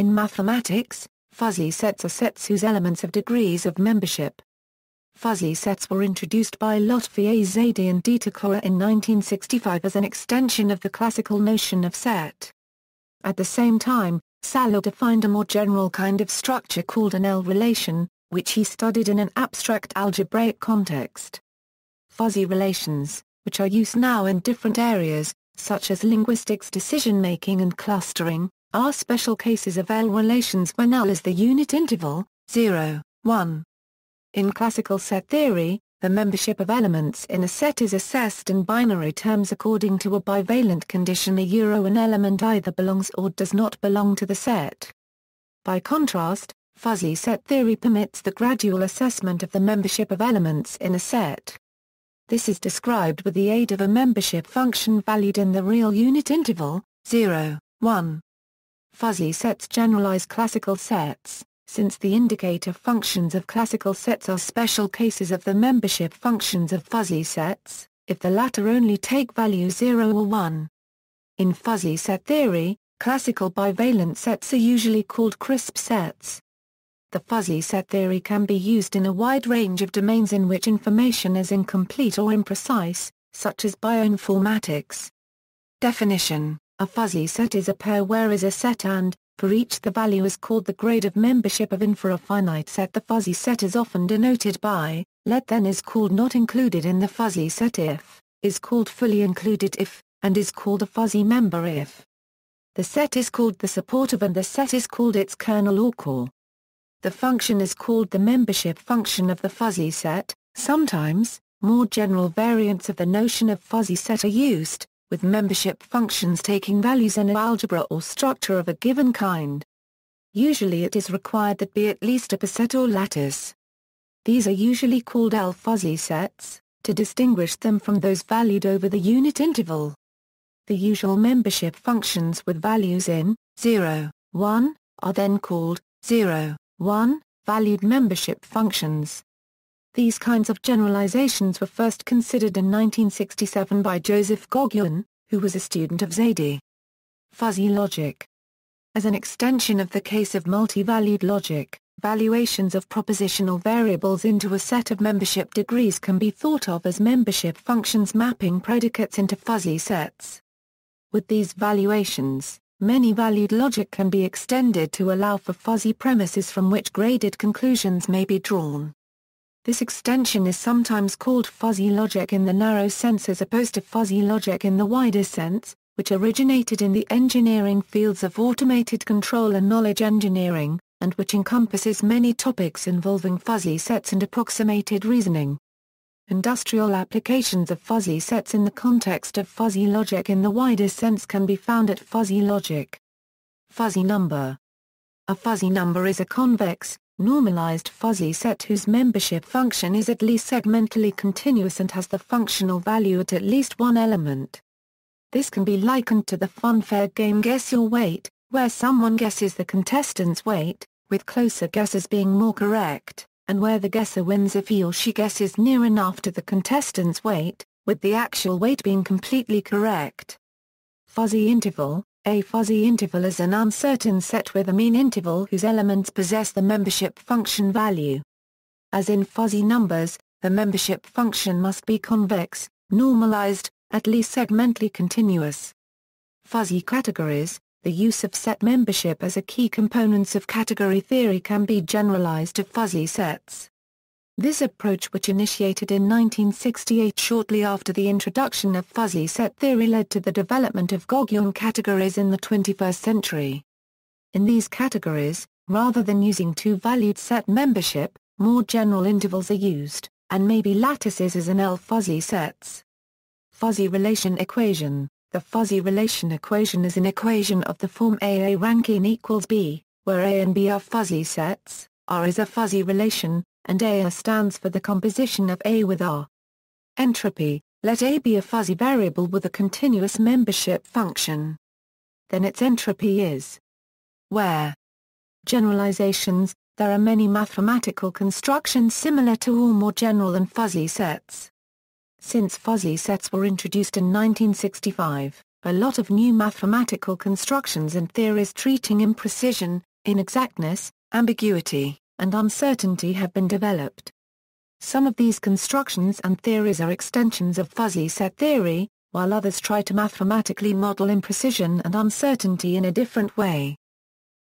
In mathematics, fuzzy sets are sets whose elements have degrees of membership. Fuzzy sets were introduced by Lotfi Zadeh and Dieter Klaua in 1965 as an extension of the classical notion of set. At the same time, Salii defined a more general kind of structure called an L relation, which he studied in an abstract algebraic context. Fuzzy relations, which are used now in different areas, such as linguistics decision-making and clustering, are special cases of L relations when L is the unit interval, 0, 1. In classical set theory, the membership of elements in a set is assessed in binary terms according to a bivalent condition a euro an element either belongs or does not belong to the set. By contrast, fuzzy set theory permits the gradual assessment of the membership of elements in a set. This is described with the aid of a membership function valued in the real unit interval, 0, 1. Fuzzy sets generalize classical sets. Since the indicator functions of classical sets are special cases of the membership functions of fuzzy sets, if the latter only take value 0 or 1. In fuzzy set theory, classical bivalent sets are usually called crisp sets. The fuzzy set theory can be used in a wide range of domains in which information is incomplete or imprecise, such as bioinformatics. Definition A fuzzy set is a pair where is a set and, for each the value is called the grade of membership of in for a finite set the fuzzy set is often denoted by, let then is called not included in the fuzzy set if, is called fully included if, and is called a fuzzy member if. The set is called the support of and the set is called its kernel or core. The function is called the membership function of the fuzzy set, sometimes, more general variants of the notion of fuzzy set are used, with membership functions taking values in an algebra or structure of a given kind. Usually it is required that be at least a poset or lattice. These are usually called L-fuzzy sets, to distinguish them from those valued over the unit interval. The usual membership functions with values in 0, 1, are then called 0, 1, valued membership functions. These kinds of generalizations were first considered in 1967 by Joseph Goguen, who was a student of Zadeh. Fuzzy logic As an extension of the case of multi-valued logic, valuations of propositional variables into a set of membership degrees can be thought of as membership functions mapping predicates into fuzzy sets. With these valuations, many valued logic can be extended to allow for fuzzy premises from which graded conclusions may be drawn. This extension is sometimes called fuzzy logic in the narrow sense as opposed to fuzzy logic in the wider sense, which originated in the engineering fields of automated control and knowledge engineering, and which encompasses many topics involving fuzzy sets and approximated reasoning. Industrial applications of fuzzy sets in the context of fuzzy logic in the wider sense can be found at fuzzy logic. Fuzzy number A fuzzy number is a convex, normalized fuzzy set whose membership function is at least segmentally continuous and has the functional value at at least one element. This can be likened to the funfair game Guess Your Weight, where someone guesses the contestant's weight, with closer guesses being more correct, and where the guesser wins if he or she guesses near enough to the contestant's weight, with the actual weight being completely correct. Fuzzy interval, a fuzzy interval is an uncertain set with a mean interval whose elements possess the membership function value. As in fuzzy numbers, the membership function must be convex, normalized, at least segmentally continuous. Fuzzy categories, the use of set membership as a key components of category theory can be generalized to fuzzy sets. This approach which initiated in 1968 shortly after the introduction of fuzzy set theory led to the development of Goguen categories in the 21st century. In these categories, rather than using two-valued set membership, more general intervals are used, and maybe lattices as in L-fuzzy sets. Fuzzy relation equation The fuzzy relation equation is an equation of the form AA ranking equals B, where A and B are fuzzy sets, R is a fuzzy relation, and A stands for the composition of A with R. Entropy, let A be a fuzzy variable with a continuous membership function. Then its entropy is where generalizations, there are many mathematical constructions similar to or more general than fuzzy sets. Since fuzzy sets were introduced in 1965, a lot of new mathematical constructions and theories treating imprecision, inexactness, ambiguity, and uncertainty have been developed. Some of these constructions and theories are extensions of fuzzy set theory, while others try to mathematically model imprecision and uncertainty in a different way.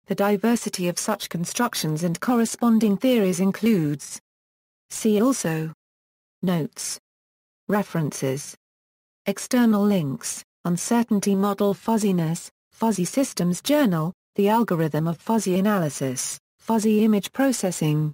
The diversity of such constructions and corresponding theories includes See also Notes References External links, Uncertainty Model Fuzziness, Fuzzy Systems Journal, The Algorithm of Fuzzy Analysis, Fuzzy Image Processing,